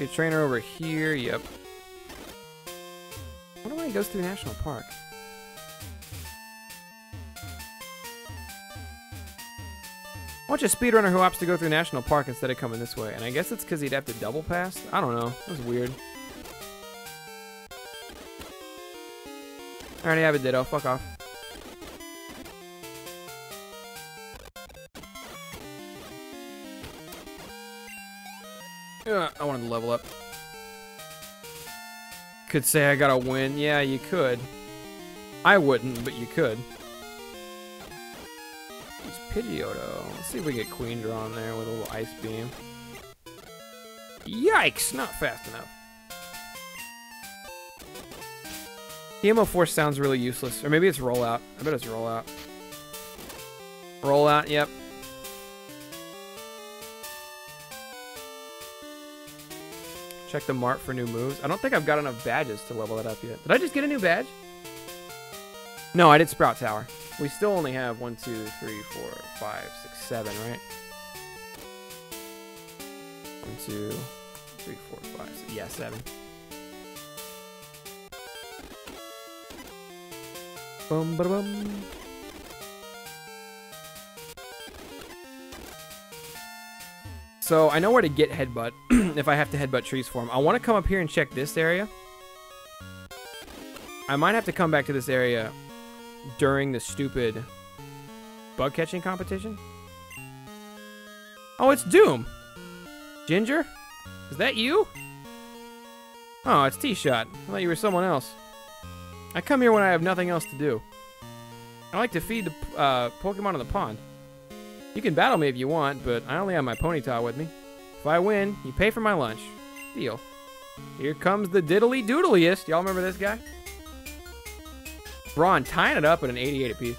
A trainer over here. Yep. I wonder why he goes through National Park. Watch a speedrunner who opts to go through National Park instead of coming this way. And I guess it's because he'd have to double pass? I don't know. That was weird. I already have a Ditto. Fuck off. To level up. Could say I got a win. Yeah, you could. I wouldn't, but you could. It's Pidgeotto. Let's see if we get Queendra on there with a little Ice Beam. Yikes! Not fast enough. EMO Force sounds really useless. Or maybe it's Rollout. I bet it's Rollout. Rollout, yep. Check the mart for new moves. I don't think I've got enough badges to level that up yet. Did I just get a new badge? No, I did Sprout Tower. We still only have one, two, three, four, five, six, seven, right? One, two, three, four, five, six. Yeah, seven. Ba, bum. So I know where to get headbutt if I have to headbutt trees for him. I want to come up here and check this area. I might have to come back to this area during the stupid bug catching competition. Oh, it's Doom. Ginger? Is that you? Oh, it's T-Shot. I thought you were someone else. I come here when I have nothing else to do. I like to feed the uh, Pokemon in the pond. You can battle me if you want, but I only have my Ponyta with me. If I win, you pay for my lunch. Deal. Here comes the diddly doodliest. Y'all remember this guy? Braun tying it up at an 88 apiece.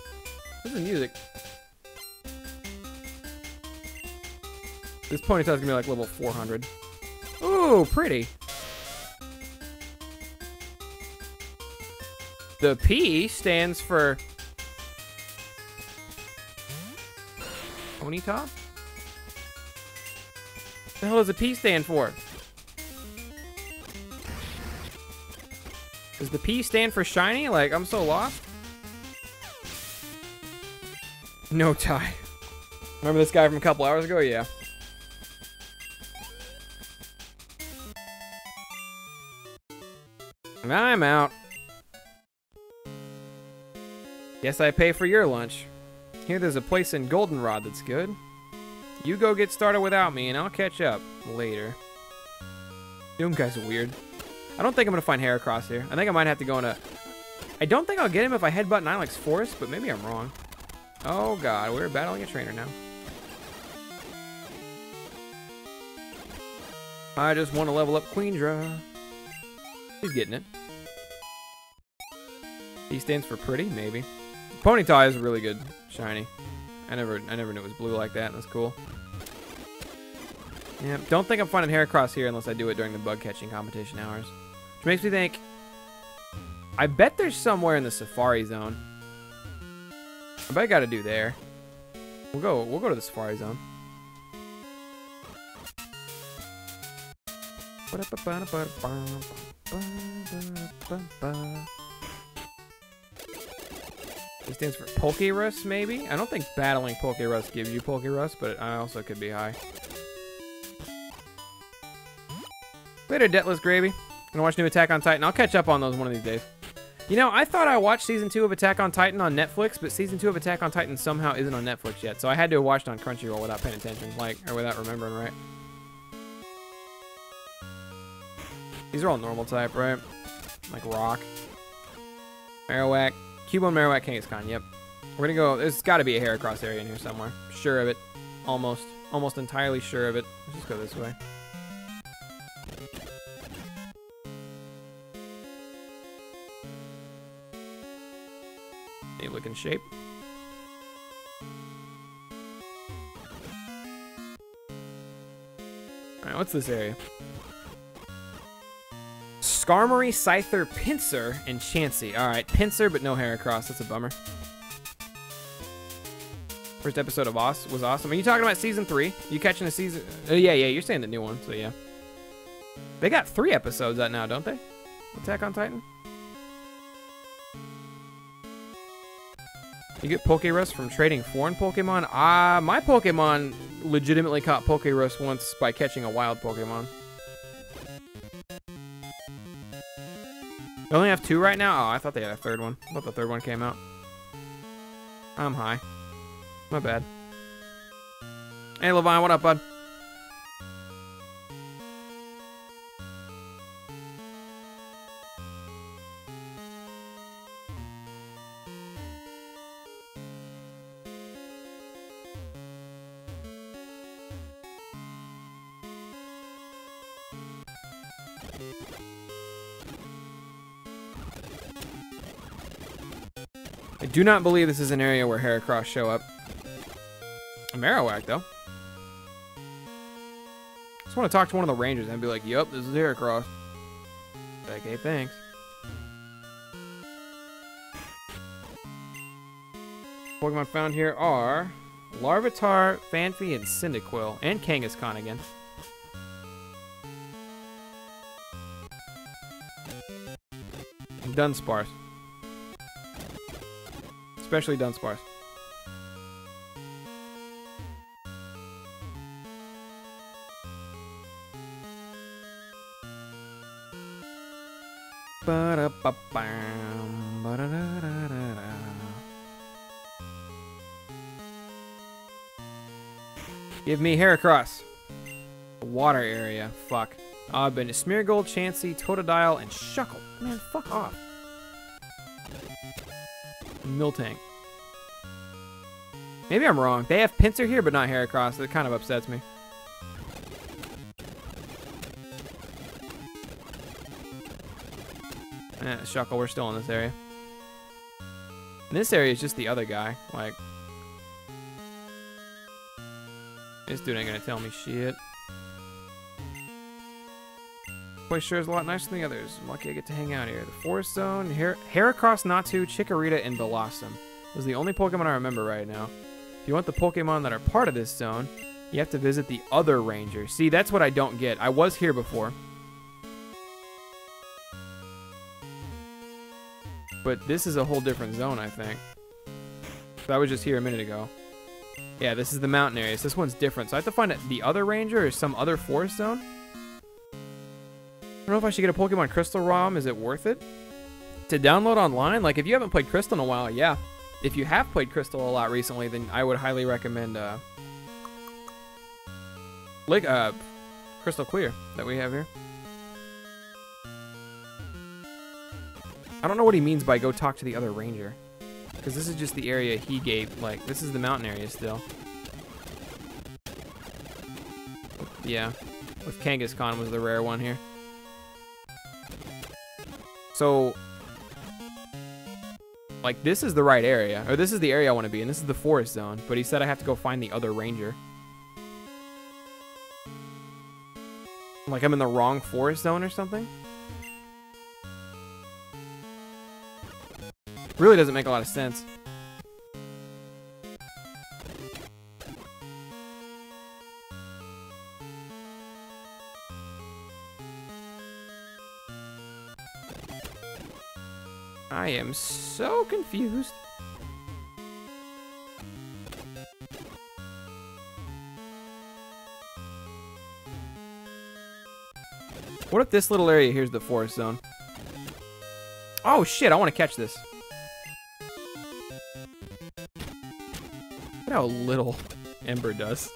This is music. This Ponytail's gonna be like level 400. Ooh, pretty. The P stands for Ponyta? The hell does a P stand for? Does the P stand for shiny? Like, I'm so lost. No tie. Remember this guy from a couple hours ago? Yeah. I'm out. Guess I pay for your lunch. Here there's a place in Goldenrod that's good. You go get started without me, and I'll catch up later. Doom guy's are weird. I don't think I'm to find Heracross here. I think I might have to go into... I don't think I'll get him if I headbutt Ilex Forest, but maybe I'm wrong. Oh god, we're battling a trainer now. I just want to level up Queendra. He's getting it. He stands for pretty, maybe. Ponyta is really good, shiny. I never, I never knew it was blue like that. That's cool. Yeah, don't think I'm finding Heracross here unless I do it during the bug catching competition hours. Which makes me think, I bet there's somewhere in the Safari Zone. I bet I gotta do there. We'll go, we'll go to the Safari Zone. Stands for Pokerus, maybe? I don't think battling Pokerus gives you Pokerus, but I also could be high. Later, Deathless Gravy. Gonna watch new Attack on Titan. I'll catch up on those one of these days. You know, I thought I watched Season 2 of Attack on Titan on Netflix, but Season 2 of Attack on Titan somehow isn't on Netflix yet, so I had to watch it on Crunchyroll without paying attention, like, or without remembering, right? These are all normal type, right? Like Rock. Marowak. Cubone Marowak Kangaskhan, yep. We're gonna go, there's gotta be a Heracross area in here somewhere. Sure of it. Almost. Almost entirely sure of it. Let's just go this way. Neat looking shape. Alright, what's this area? Skarmory, Scyther, Pinsir, and Chansey. Alright, Pinsir, but no Heracross. That's a bummer. First episode of Oz was awesome. Are you talking about season three? You catching a season? Oh, yeah, yeah, you're saying the new one, so yeah. They got three episodes out now, don't they? Attack on Titan? You get Pokerus from trading foreign Pokemon? Ah, uh, my Pokemon legitimately caught Pokerus once by catching a wild Pokemon. They only have two right now? Oh, I thought they had a third one. I thought the third one came out. I'm high. My bad. Hey, Levine, what up, bud? Do not believe this is an area where Heracross show up. A Marowak, though. Just want to talk to one of the rangers and be like, yep, this is Heracross. Like, hey, thanks. Pokemon found here are Larvitar, Phanpy, and Cyndaquil, and Kangaskhan again. Dunsparce especially Dunsparce. Give me Heracross. Water area. Fuck. I've been to Smeargle, Chansey, Totodile, and Shuckle. Man, fuck off. Miltank. Maybe I'm wrong. They have Pinsir here, but not Heracross. That kind of upsets me. Eh, Shuckle, we're still in this area. And this area is just the other guy. Like, this dude ain't gonna tell me shit place sure is a lot nicer than the others. I'm lucky I get to hang out here. The Forest Zone, Her Heracross, Natu, Chikorita, and Bellossom. Those are the only Pokemon I remember right now. If you want the Pokemon that are part of this zone, you have to visit the other ranger. See, that's what I don't get. I was here before. But this is a whole different zone, I think. I was just here a minute ago. Yeah, this is the mountain areas. This one's different. So I have to find the other ranger or some other forest zone? Don't know if I should get a Pokemon Crystal ROM. Is it worth it? To download online? Like, if you haven't played Crystal in a while, yeah. If you have played Crystal a lot recently, then I would highly recommend, uh... Like, uh... Crystal Clear that we have here. I don't know what he means by go talk to the other ranger. Because this is just the area he gave. Like, this is the mountain area still. Yeah. With Kangaskhan was the rare one here. So, like, this is the right area. Or this is the area I want to be in. This is the forest zone. But he said I have to go find the other ranger. Like, I'm in the wrong forest zone or something? Really doesn't make a lot of sense. I am so confused. What if this little area here's the forest zone? Oh shit, I want to catch this. Look how little Ember does.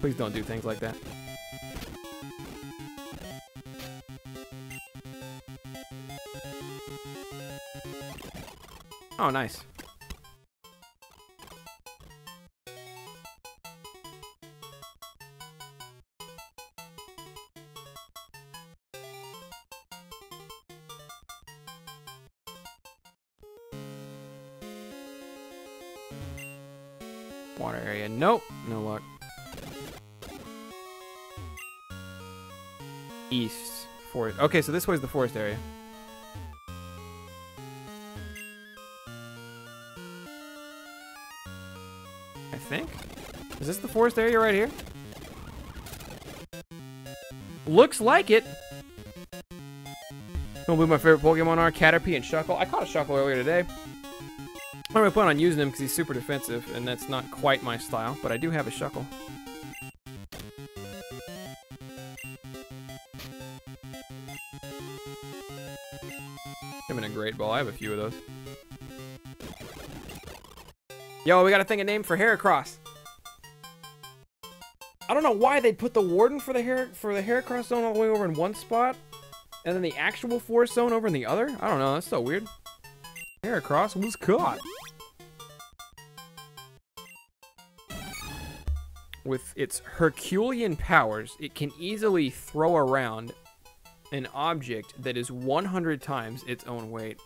Please don't do things like that. Oh, nice. Water area. Nope. No luck. East. Forest. Okay, so this way's the forest area. Think. Is this the forest area right here? Looks like it. Gonna believe my favorite Pokemon are Caterpie and Shuckle. I caught a Shuckle earlier today. I'm gonna plan on using him because he's super defensive, and that's not quite my style, but I do have a Shuckle. Him in a great ball. I have a few of those. Yo, we gotta think a name for Heracross. I don't know why they'd put the Warden for the hair for the Heracross zone all the way over in one spot, and then the actual Forest zone over in the other. I don't know. That's so weird. Heracross was caught. With its Herculean powers, it can easily throw around an object that is 100 times its own weight.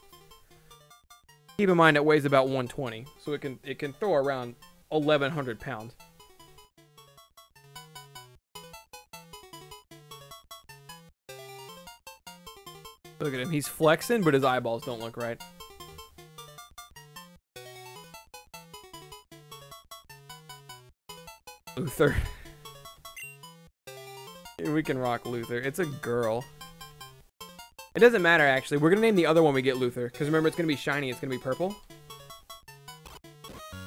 Keep in mind it weighs about 120, so it can it can throw around 1100 pounds. Look at him, he's flexing, but his eyeballs don't look right. Luther. we can rock Luther. It's a girl. It doesn't matter, actually. We're going to name the other one we get Luther. Because remember, it's going to be shiny. It's going to be purple.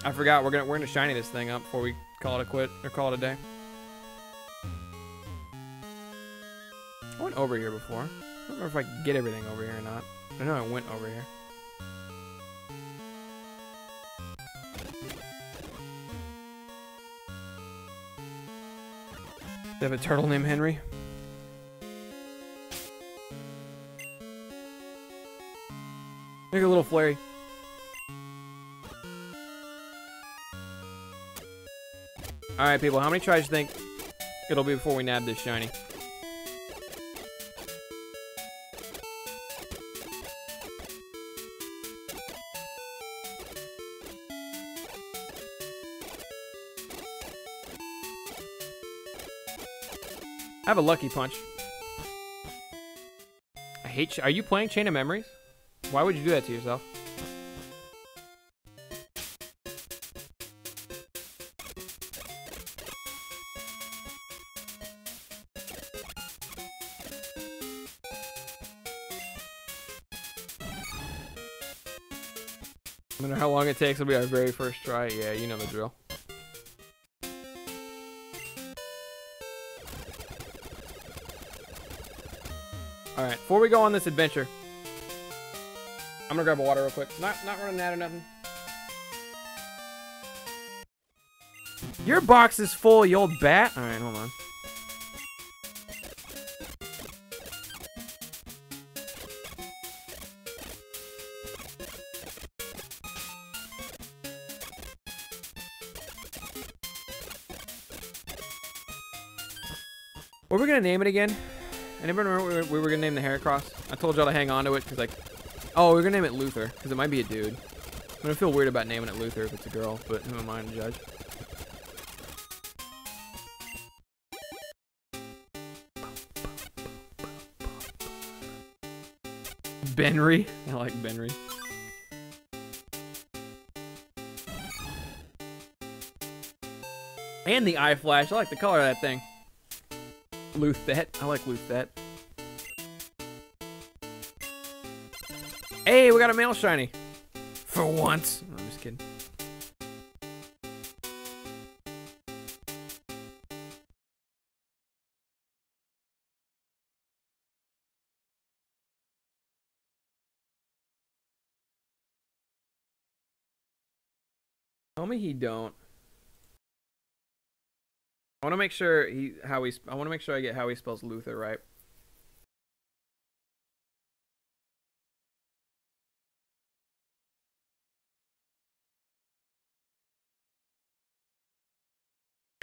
I forgot. We're going to we're gonna shiny this thing up before we call it a quit. Or call it a day. I went over here before. I don't know if I can get everything over here or not. I know I went over here. They have a turtle named Henry. Make a little flurry. Alright, people, how many tries do you think it'll be before we nab this shiny? I have a lucky punch. I hate. Are you playing Chain of Memories? Why would you do that to yourself? No matter how long it takes, it'll be our very first try. Yeah, you know the drill. Alright, before we go on this adventure, I'm gonna grab a water real quick. Not not running out of nothing. Your box is full, you old bat. All right, hold on. What were we gonna name it again? Anybody remember we were, gonna name the Heracross? I told y'all to hang on to it because like Oh, we're gonna name it Luther, because it might be a dude. I'm gonna feel weird about naming it Luther if it's a girl, but who am I to judge? Benry? I like Benry. And the eye flash. I like the color of that thing. Luthet. I like Luthet. Hey, we got a male shiny. For once. I'm just kidding. Tell me he don't. I want to make sure he how he I want to make sure I get how he spells Luther right.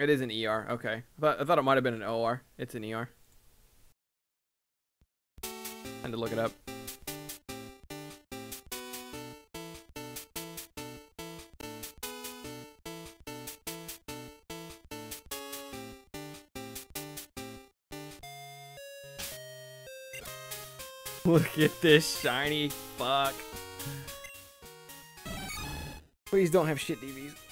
It is an ER. Okay. I thought, I thought it might have been an OR. It's an ER. Had to look it up. Look at this shiny fuck. Please don't have shit DVs.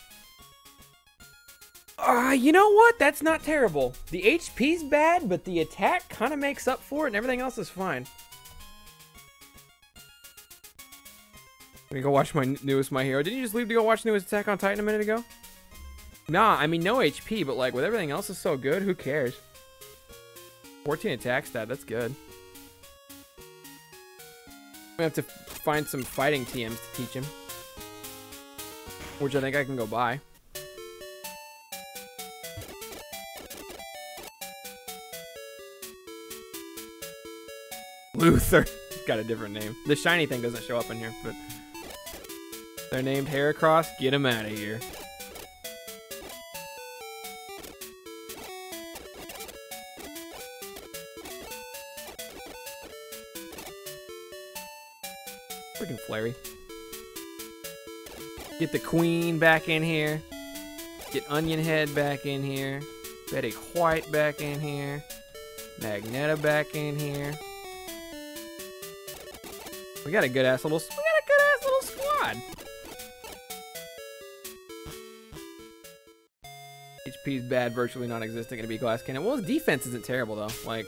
Uh, you know what? That's not terrible. The HP's bad, but the attack kind of makes up for it, and everything else is fine. Let me go watch my newest My Hero. Didn't you just leave to go watch newest Attack on Titan a minute ago? Nah, I mean, no HP, but like, with everything else is so good, who cares? 14 attack stat, that's good. We have to find some fighting TMs to teach him. Which I think I can go buy. Luther. Got a different name. The shiny thing doesn't show up in here, but... They're named Heracross. Get them out of here. Freaking Flurry. Get the Queen back in here. Get Onion Head back in here. Betty White back in here. Magneta back in here. We got a good ass little. We got a good ass little squad. HP's bad, virtually non-existent. Gonna be glass cannon. Well, his defense isn't terrible though. Like,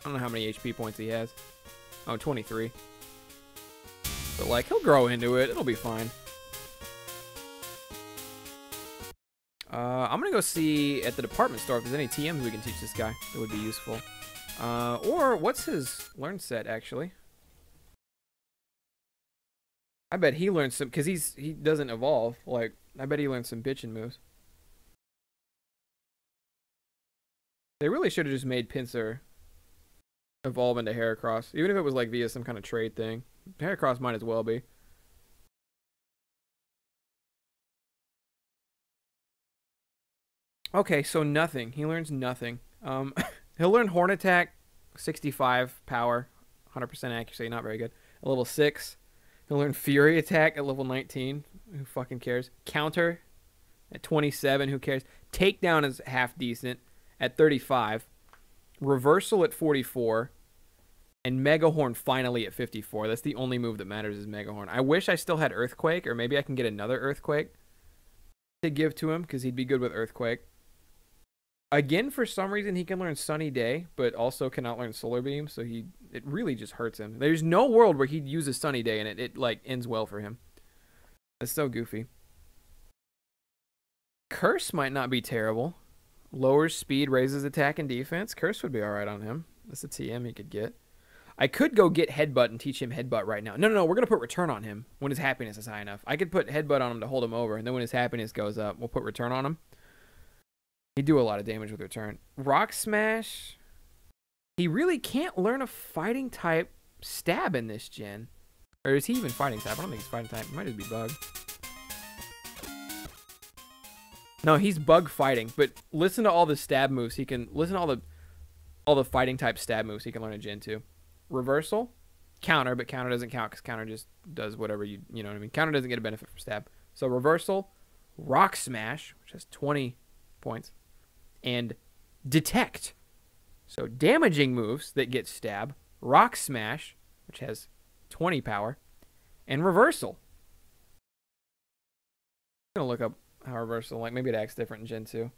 I don't know how many HP points he has. Oh, 23. But like, he'll grow into it. It'll be fine. Uh, I'm gonna go see at the department store if there's any TMs we can teach this guy that would be useful. Uh, or what's his learn set actually? I bet he learns some because he's he doesn't evolve. Like I bet he learns some bitchin' moves. They really should have just made Pinsir evolve into Heracross, even if it was like via some kind of trade thing. Heracross might as well be. Okay, so nothing. He learns nothing. Um, he'll learn Horn Attack, 65 power, 100% accuracy, not very good. At level 6. He'll learn Fury Attack at level 19. Who fucking cares? Counter at 27. Who cares? Takedown is half decent at 35. Reversal at 44. And Mega Horn finally at 54. That's the only move that matters is Mega Horn. I wish I still had Earthquake, or maybe I can get another Earthquake to give to him because he'd be good with Earthquake. Again, for some reason, he can learn Sunny Day, but also cannot learn Solar Beam, so he it really just hurts him. There's no world where he'd use a Sunny Day and it, it like ends well for him. That's so goofy. Curse might not be terrible. Lowers speed, raises attack and defense. Curse would be alright on him. That's a TM he could get. I could go get Headbutt and teach him Headbutt right now. No, no, no. We're going to put Return on him when his happiness is high enough. I could put Headbutt on him to hold him over, and then when his happiness goes up, we'll put Return on him. He do a lot of damage with Return. Rock Smash. He really can't learn a fighting type stab in this gen. Or is he even fighting type? I don't think he's fighting type. He might just be bug. No, he's bug fighting. But listen to all the stab moves. He can listen to all the all the fighting type stab moves he can learn in Gen 2 reversal, counter, but counter doesn't count because counter just does whatever you you know what I mean. Counter doesn't get a benefit from stab. So reversal, rock smash, which has 20 points, and detect. So damaging moves that get stab, rock smash, which has 20 power, and reversal. I'm gonna look up how reversal like maybe it acts different in Gen 2.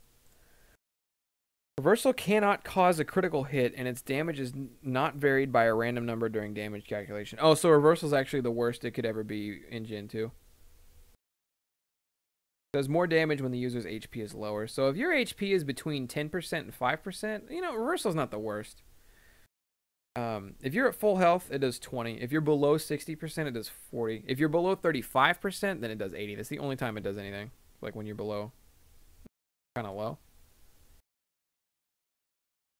Reversal cannot cause a critical hit, and its damage is not varied by a random number during damage calculation. Oh, so reversal is actually the worst it could ever be in Gen 2. Does more damage when the user's HP is lower. So if your HP is between 10% and 5%, you know, reversal is not the worst. Um, if you're at full health, it does 20. If you're below 60%, it does 40. If you're below 35%, then it does 80. That's the only time it does anything. Like when you're below kind of low.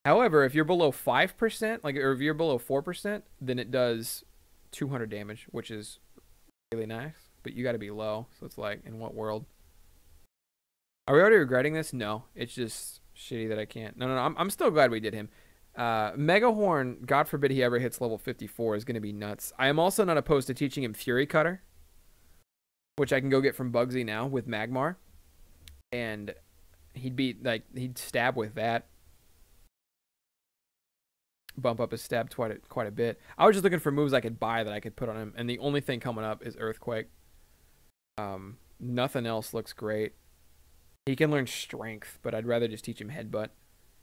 However, if you're below 5%, like or if you're below 4%, then it does 200 damage, which is really nice, but you got to be low. So it's like in what world? Are we already regretting this? No, it's just shitty that I can't. No, no, no. I'm, I'm still glad we did him. Uh, Megahorn, God forbid he ever hits level 54, is going to be nuts. I am also not opposed to teaching him Fury Cutter, which I can go get from Bugsy now with Magmar. And he'd be like, he'd stab with that bump up his stab quite a, quite a bit. I was just looking for moves I could buy that I could put on him, and the only thing coming up is Earthquake. Um, nothing else looks great. He can learn strength, but I'd rather just teach him headbutt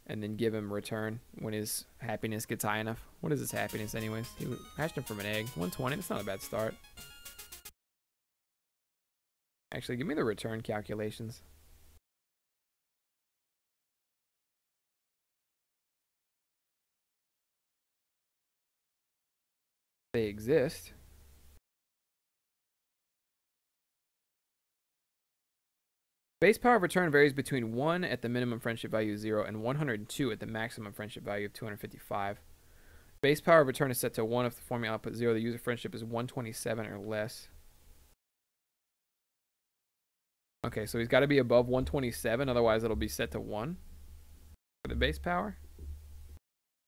and then give him return when his happiness gets high enough. What is his happiness anyways? He hatched him from an egg. 120, that's not a bad start. Actually, give me the return calculations. They exist. Base power of return varies between 1 at the minimum friendship value of 0 and 102 at the maximum friendship value of 255. Base power of return is set to 1 if the formula output 0. The user friendship is 127 or less. Okay, so he's got to be above 127, otherwise it'll be set to 1 for the base power.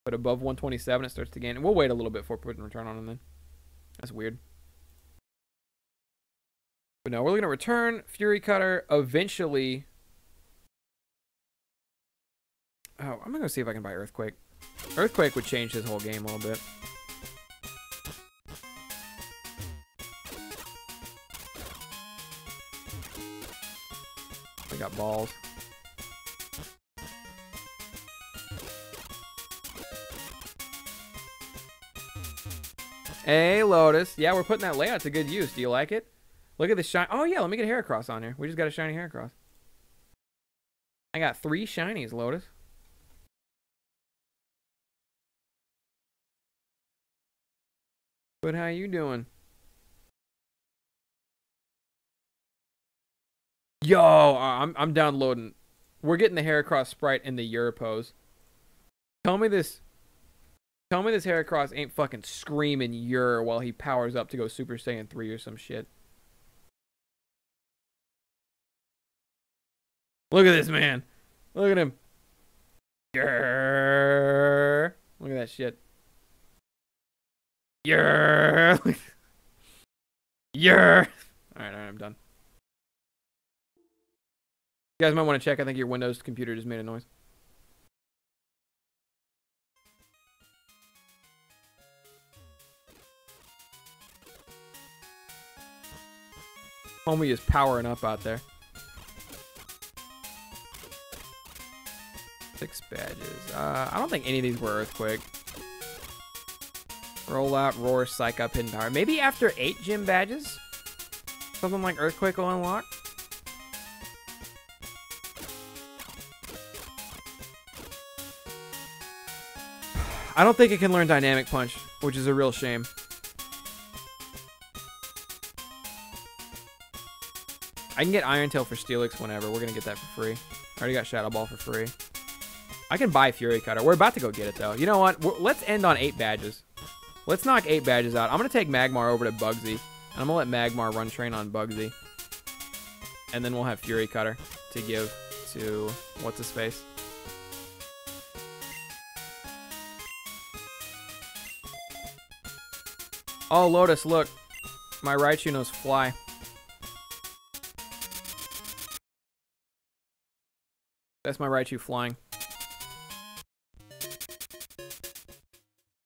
But above 127, it starts to gain. And we'll wait a little bit before putting return on him then. That's weird. But no, we're looking at return, Fury Cutter, eventually. Oh, I'm going to see if I can buy Earthquake. Earthquake would change his whole game a little bit. I got balls. Hey, Lotus. Yeah, we're putting that layout to good use. Do you like it? Look at the shine. Oh, yeah, let me get a Heracross on here. We just got a shiny Heracross. I got three shinies, Lotus. But how you doing? Yo, I'm I'm downloading. We're getting the Heracross sprite in the Europose. Tell me this. Tell me this Heracross ain't fucking screaming Ur while he powers up to go Super Saiyan 3 or some shit. Look at this man. Look at him. Ur. Look at that shit. Ur. Ur. Alright, alright, I'm done. You guys might want to check. I think your Windows computer just made a noise. Homie is powering up out there. Six badges. Uh, I don't think any of these were Earthquake. Roll out, Roar, Psych Up, Hidden Power. Maybe after eight gym badges? Something like Earthquake will unlock? I don't think it can learn Dynamic Punch, which is a real shame. I can get Iron Tail for Steelix whenever. We're going to get that for free. I already got Shadow Ball for free. I can buy Fury Cutter. We're about to go get it, though. You know what? We're, let's end on eight badges. Let's knock eight badges out. I'm going to take Magmar over to Bugsy. And I'm going to let Magmar run train on Bugsy. And then we'll have Fury Cutter to give to... What's his face? Oh, Lotus, look. My Raichu knows fly. That's my Raichu flying.